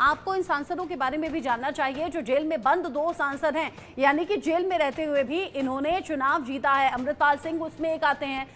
आपको इन सांसदों के बारे में भी जानना चाहिए, जो जेल में बंद दो सांसद हैं। यानी कि जेल में रहते हुए भी इन्होंने चुनाव जीता है। अमृतपाल सिंह उसमें एक आते हैं।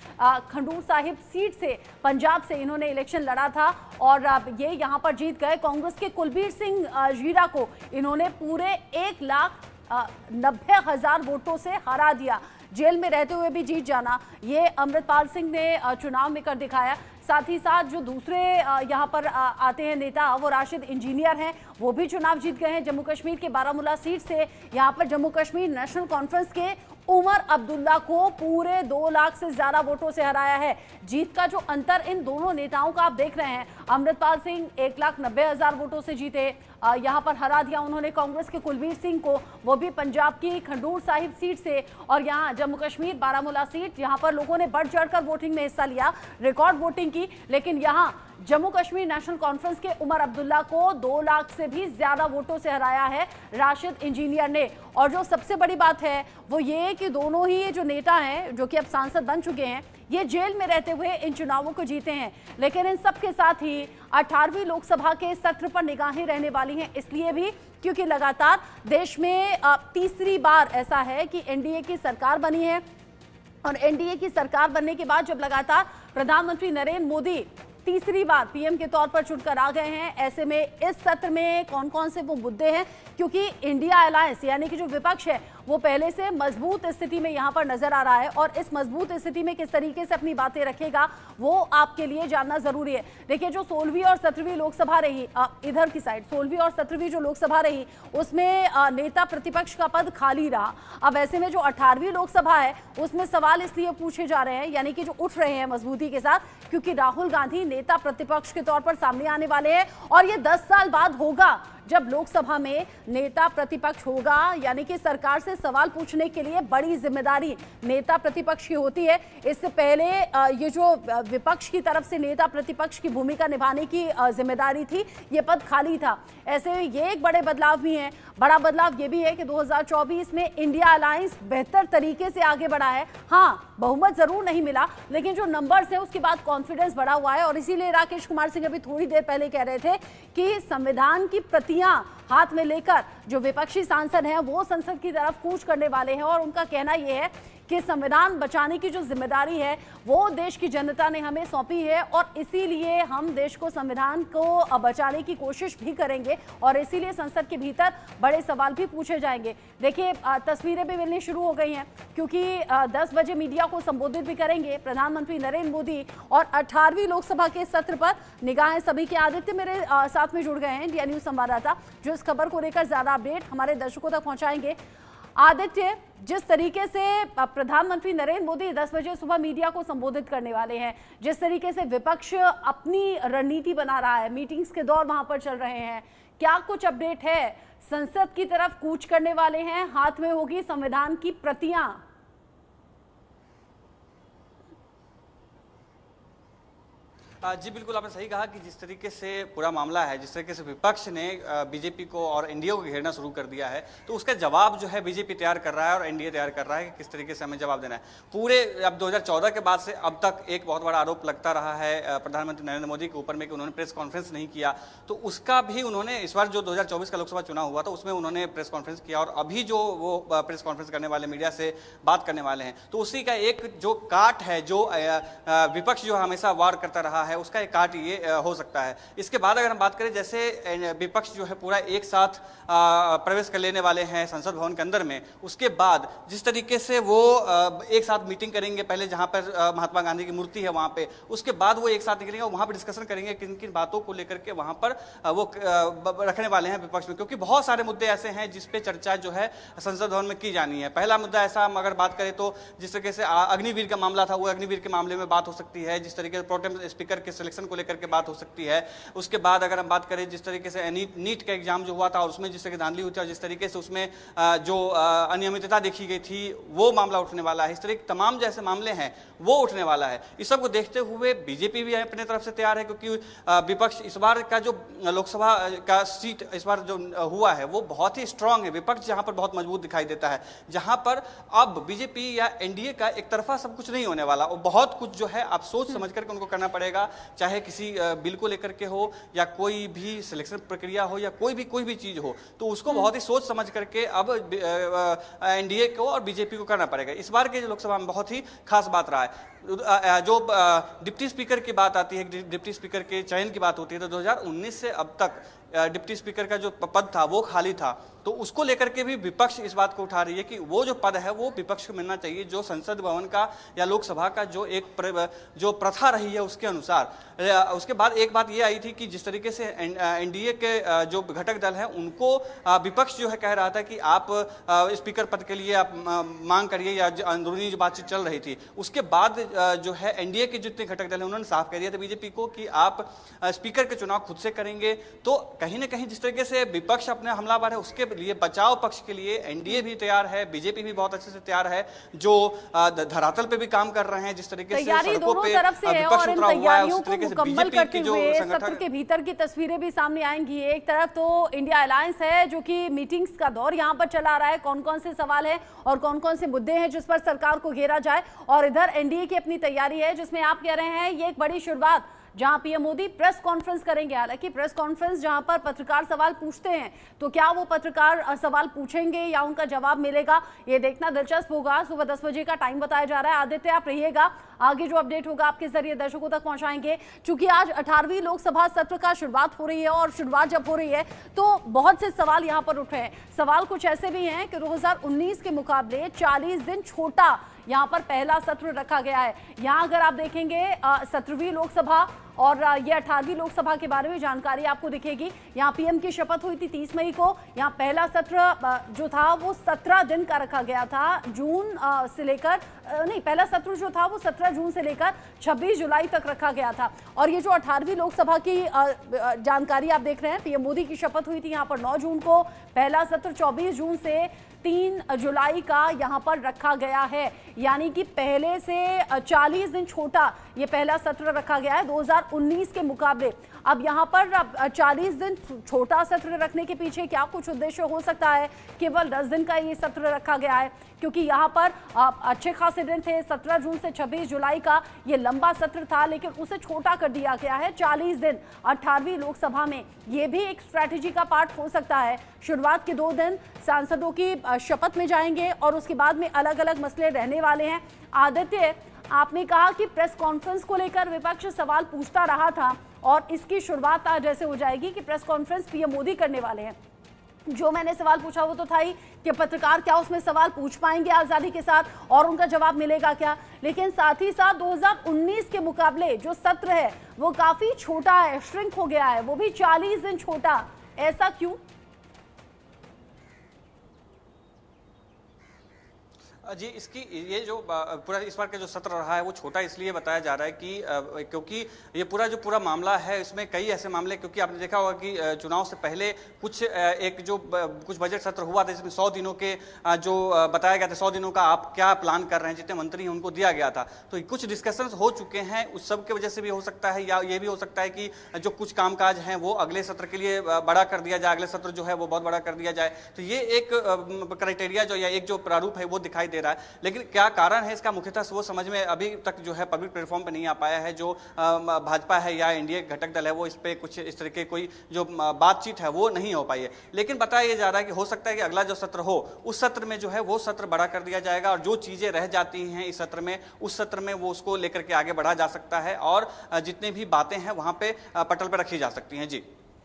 खंडूर साहिब सीट से पंजाब से इन्होंने इलेक्शन लड़ा था और ये यहाँ पर जीत गए। कांग्रेस के कुलबीर सिंह जीरा को इन्होंने पूरे एक लाख नब्बे हज़ार वोटों से हरा दिया। जेल में रहते हुए भी जीत जाना। ये अमृतपाल सिंह ने चुनाव में कर दिखाया। साथ ही साथ जो दूसरे यहाँ पर आते हैं नेता, वो राशिद इंजीनियर हैं। वो भी चुनाव जीत गए हैं जम्मू कश्मीर के बारामूला सीट से। यहाँ पर जम्मू कश्मीर नेशनल कॉन्फ्रेंस के उमर अब्दुल्ला को पूरे दो लाख से ज़्यादा वोटों से हराया है। जीत का जो अंतर इन दोनों नेताओं का आप देख रहे हैं, अमृतपाल सिंह एक लाख नब्बे हज़ार वोटों से जीते। यहाँ पर हरा दिया उन्होंने कांग्रेस के कुलवीर सिंह को। वो भी पंजाब की खंडूर साहिब सीट से। और यहाँ जम्मू कश्मीर, बारामूला सीट, यहाँ पर लोगों ने बढ़ चढ़कर वोटिंग में हिस्सा लिया, रिकॉर्ड वोटिंग की। लेकिन यहाँ जम्मू कश्मीर नेशनल कॉन्फ्रेंस के उमर अब्दुल्ला को दो लाख से भी ज़्यादा वोटों से हराया है राशिद इंजीनियर ने। और जो सबसे बड़ी बात है, वो ये कि दोनों ही ये जो नेता हैं, जो कि अब सांसद बन चुके हैं, ये जेल में रहते हुए इन चुनावों को जीते हैं। लेकिन इन सब के साथ ही अठारहवीं लोकसभा के सत्र पर निगाहें रहने वाली हैं, इसलिए भी क्योंकि लगातार देश में तीसरी बार ऐसा है कि एनडीए की सरकार बनी है और एनडीए की सरकार बनने के बाद जब लगातार प्रधानमंत्री नरेंद्र मोदी तीसरी बार पीएम के तौर पर चुनकर आ गए हैं, ऐसे में इस सत्र में कौन कौन से वो मुद्दे हैं? क्योंकि इंडिया अलायंस यानी कि जो विपक्ष है वो पहले से मज़बूत स्थिति में यहाँ पर नज़र आ रहा है और इस मज़बूत स्थिति में किस तरीके से अपनी बातें रखेगा, वो आपके लिए जानना ज़रूरी है। देखिए, जो सोलहवीं और सत्रहवीं लोकसभा रही इधर की साइड सोलहवीं और सत्रहवीं जो लोकसभा रही, उसमें नेता प्रतिपक्ष का पद खाली रहा। अब ऐसे में जो अठारहवीं लोकसभा है, उसमें सवाल इसलिए पूछे जा रहे हैं, यानी कि जो उठ रहे हैं मजबूती के साथ, क्योंकि राहुल गांधी नेता प्रतिपक्ष के तौर पर सामने आने वाले हैं और ये दस साल बाद होगा। जब लोकसभा में नेता प्रतिपक्ष होगा, यानी कि सरकार से सवाल पूछने के लिए बड़ी ज़िम्मेदारी नेता प्रतिपक्ष की होती है। इससे पहले ये जो विपक्ष की तरफ़ से नेता प्रतिपक्ष की भूमिका निभाने की ज़िम्मेदारी थी, ये पद खाली था। ऐसे ये एक बड़े बदलाव भी हैं। बड़ा बदलाव ये भी है कि 2024 में इंडिया अलायंस बेहतर तरीके से आगे बढ़ा है। हाँ बहुमत ज़रूर नहीं मिला, लेकिन जो नंबर्स है, उसके बाद कॉन्फिडेंस बढ़ा हुआ है। और इसीलिए राकेश कुमार सिंह अभी थोड़ी देर पहले कह रहे थे कि संविधान की प्रतियाँ हाथ में लेकर जो विपक्षी सांसद हैं, वो संसद की तरफ़ कूच करने वाले हैं और उनका कहना यह है कि संविधान बचाने की जो ज़िम्मेदारी है, वो देश की जनता ने हमें सौंपी है और इसीलिए हम देश को संविधान को बचाने की कोशिश भी करेंगे और इसीलिए संसद के भीतर बड़े सवाल भी पूछे जाएँगे। देखिए तस्वीरें भी मिलनी शुरू हो गई हैं, क्योंकि दस बजे मीडिया को संबोधित भी करेंगे प्रधानमंत्री नरेंद्र मोदी और अठारहवीं लोकसभा के सत्र पर निगाहें सभी के आदित्य मेरे साथ में जुड़ गए हैं इंडिया न्यूज़ संवाददाता, जो इस खबर को लेकर ज़्यादा अपडेट हमारे दर्शकों तक पहुंचाएँगे। आदित्य, जिस तरीके से प्रधानमंत्री नरेंद्र मोदी 10 बजे सुबह मीडिया को संबोधित करने वाले हैं, जिस तरीके से विपक्ष अपनी रणनीति बना रहा है, मीटिंग्स के दौर वहाँ पर चल रहे हैं, क्या कुछ अपडेट है? संसद की तरफ़ कूच करने वाले हैं, हाथ में होगी संविधान की प्रतियाँ। जी, बिल्कुल आपने सही कहा कि जिस तरीके से पूरा मामला है, जिस तरीके से विपक्ष ने बीजेपी को और एनडीए को घेरना शुरू कर दिया है तो उसका जवाब जो है बीजेपी तैयार कर रहा है और एनडीए तैयार कर रहा है कि किस तरीके से हमें जवाब देना है। पूरे, अब 2014 के बाद से अब तक एक बहुत बड़ा आरोप लगता रहा है प्रधानमंत्री नरेंद्र मोदी के ऊपर में कि उन्होंने प्रेस कॉन्फ्रेंस नहीं किया तो उसका भी उन्होंने, इस बार जो दो हज़ार चौबीस का लोकसभा चुनाव हुआ था, उसमें उन्होंने प्रेस कॉन्फ्रेंस किया और अभी जो वो प्रेस कॉन्फ्रेंस करने वाले, मीडिया से बात करने वाले हैं तो उसी का एक जो काट है, जो विपक्ष जो हमेशा वार करता रहा है उसका एक काट ये हो सकता है। इसके बाद अगर हम बात करें, जैसे विपक्ष जो है पूरा एक साथ प्रवेश कर लेने वाले हैं संसद भवन के अंदर में, उसके बाद जिस तरीके से वो एक साथ मीटिंग करेंगे, पहले जहाँ पर महात्मा गांधी की मूर्ति है वहाँ पे, उसके बाद वो एक साथ निकलेंगे वहाँ पर डिस्कशन करेंगे किन किन बातों को लेकर के वहाँ पर वो रखने वाले हैं विपक्ष में। क्योंकि बहुत सारे मुद्दे ऐसे हैं जिसपे चर्चा जो है संसद भवन में की जानी है। पहला मुद्दा ऐसा हम अगर बात करें तो जिस तरीके से अग्निवीर का मामला था, वो अग्निवीर के मामले में बात हो सकती है। जिस तरीके से प्रोटेम स्पीकर के सिलेक्शन को लेकर के बात हो सकती है। उसके बाद अगर हम बात करें, जिस तरीके से नीट का एग्ज़ाम जो हुआ था और उसमें जिस तरह धांधली हुई जिस तरीके से उसमें जो अनियमितता देखी गई थी, वो मामला उठने वाला है। इस तरह तमाम जैसे मामले हैं, वो उठने वाला है। इस सबको देखते हुए बीजेपी भी अपने तरफ़ से तैयार है क्योंकि विपक्ष इस बार का जो लोकसभा का सीट इस बार जो हुआ है, वो बहुत ही स्ट्रांग है। विपक्ष जहाँ पर बहुत मज़बूत दिखाई देता है, जहाँ पर अब बीजेपी या एनडीए का एक तरफा सब कुछ नहीं होने वाला। और बहुत कुछ जो है, आप सोच समझ करके उनको करना पड़ेगा। चाहे किसी बिल को लेकर के हो या कोई भी सिलेक्शन प्रक्रिया हो या कोई भी कोई भी चीज़ हो तो उसको बहुत ही सोच समझ करके अब एनडीए को और बीजेपी को करना पड़ेगा। इस बार के लोकसभा में बहुत ही खास बात रहा है। जो डिप्टी स्पीकर की बात आती है, डिप्टी स्पीकर के चयन की बात होती है तो 2019 से अब तक डिप्टी स्पीकर का जो पद था वो खाली था। तो उसको लेकर के भी विपक्ष इस बात को उठा रही है कि वो जो पद है वो विपक्ष को मिलना चाहिए जो संसद भवन का या लोकसभा का जो एक प्र, जो प्रथा रही है उसके अनुसार। उसके बाद एक बात ये आई थी कि जिस तरीके से एनडीए के जो घटक दल हैं उनको विपक्ष जो है कह रहा था कि आप स्पीकर पद के लिए आप मांग करिए या अंदरूनी जो बातचीत चल रही थी। उसके बाद जो है एनडीए के जितने घटक दल हैं उन्होंने साफ़ कह दिया था बीजेपी को कि आप स्पीकर के चुनाव खुद से करेंगे। तो कहीं ना कहीं जिस तरीके से विपक्ष अपने हमलावर है उसके लिए बचाव पक्ष के लिए एनडीए भी तैयार है बीजेपी भी बहुत अच्छे से तैयार है जो धरातल पे भी काम कर रहे हैं जिस तरीके से सड़कों पे है और इन तैयारियों को मुकम्मल करते हुए सत्र के भीतर की तस्वीरें भी सामने आएँगी। एक तरफ़ तो इंडिया अलायंस है जो की मीटिंग्स का दौर यहाँ पर चला रहा है। कौन कौन से सवाल है और कौन कौन से मुद्दे हैं जिस पर सरकार को घेरा जाए? और इधर एनडीए की अपनी तैयारी है जिसमें आप कह रहे हैं ये एक बड़ी शुरुआत जहाँ पीएम मोदी प्रेस कॉन्फ्रेंस करेंगे। हालाँकि प्रेस कॉन्फ्रेंस जहाँ पर पत्रकार सवाल पूछते हैं तो क्या वो पत्रकार सवाल पूछेंगे या उनका जवाब मिलेगा? ये देखना दिलचस्प होगा। सुबह दस बजे का टाइम बताया जा रहा है। आदित्य, आप रहिएगा। आगे जो अपडेट होगा, आपके ज़रिए दर्शकों तक पहुंचाएँगे। चूँकि आज अठारहवीं लोकसभा सत्र का शुरुआत हो रही है और शुरुआत जब हो रही है तो बहुत से सवाल यहाँ पर उठे हैं। सवाल कुछ ऐसे भी हैं कि 2019 के मुकाबले 40 दिन छोटा यहाँ पर पहला सत्र रखा गया है। यहाँ अगर आप देखेंगे सत्रहवीं लोकसभा और ये अठारहवीं लोकसभा के बारे में जानकारी आपको दिखेगी। यहाँ पीएम की शपथ हुई थी 30 मई को। यहाँ पहला सत्र जो था वो 17 दिन का रखा गया था, जून से लेकर नहीं, पहला सत्र जो था वो 17 जून से लेकर 26 जुलाई तक रखा गया था। और ये जो अठारहवीं लोकसभा की जानकारी आप देख रहे हैं, पीएम मोदी की शपथ हुई थी यहाँ पर नौ जून को। पहला सत्र 24 जून से तीन जुलाई का यहाँ पर रखा गया है। यानी कि पहले से 40 दिन छोटा ये पहला सत्र रखा गया है। 2019 के मुकाबले। अब यहाँ पर 40 दिन छोटा सत्र रखने के पीछे क्या कुछ उद्देश्य हो सकता है? केवल 10 दिन का ये सत्र रखा गया है, क्योंकि यहाँ पर अच्छे खासे दिन थे। 17 जून से 26 जुलाई का ये लंबा सत्र था, लेकिन उसे छोटा कर दिया गया है 40 दिन। अठारहवीं लोकसभा में ये भी एक स्ट्रैटेजी का पार्ट हो सकता है। शुरुआत के दो दिन सांसदों की शपथ में जाएँगे और उसके बाद में अलग अलग मसले रहने वाले हैं। आदित्य आपने कहा कि प्रेस कॉन्फ्रेंस को लेकर विपक्ष सवाल पूछता रहा था और इसकी शुरुआत आज ऐसे हो जाएगी कि प्रेस कॉन्फ्रेंस पीएम मोदी करने वाले हैं। जो मैंने सवाल पूछा वो तो था ही कि पत्रकार क्या उसमें सवाल पूछ पाएँगे आज़ादी के साथ और उनका जवाब मिलेगा क्या? लेकिन साथ ही साथ 2019 के मुकाबले जो सत्र है वो काफ़ी छोटा है श्रिंक हो गया है, वो भी 40 दिन छोटा। ऐसा क्यों? जी, इसकी, ये जो पूरा इस बार का जो सत्र रहा है, वो छोटा इसलिए बताया जा रहा है कि क्योंकि ये पूरा जो पूरा मामला है, इसमें कई ऐसे मामले, क्योंकि आपने देखा होगा कि चुनाव से पहले कुछ एक जो कुछ बजट सत्र हुआ था, जिसमें सौ दिनों के जो बताया गया था, सौ दिनों का आप क्या प्लान कर रहे हैं, जितने मंत्री हैं, उनको दिया गया था। तो कुछ डिस्कशन हो चुके हैं, उस सब के वजह से भी हो सकता है, या ये भी हो सकता है कि जो कुछ कामकाज हैं, वो अगले सत्र के लिए बड़ा कर दिया जाए, अगले सत्र जो है, वो बहुत बड़ा कर दिया जाए। तो ये एक क्राइटेरिया जो, या एक जो प्रारूप है, वो दिखाई दे रहा है। लेकिन क्या कारण है इसका? मुख्यतः वो समझ में अभी तक जो है पब्लिक प्लेटफॉर्म पर नहीं आ पाया है। जो भाजपा है या एनडीए घटक दल है, वो इस पर कुछ इस तरह के कोई जो बातचीत है, वो नहीं हो पाई है। लेकिन बताया जा रहा है कि हो सकता है कि अगला जो सत्र हो, उस सत्र में जो है वो सत्र बड़ा कर दिया जाएगा और जो चीज़ें रह जाती हैं इस सत्र में, उस सत्र में वो उसको लेकर के आगे बढ़ा जा सकता है और जितनी भी बातें हैं वहाँ पे पटल पर रखी जा सकती हैं। जी।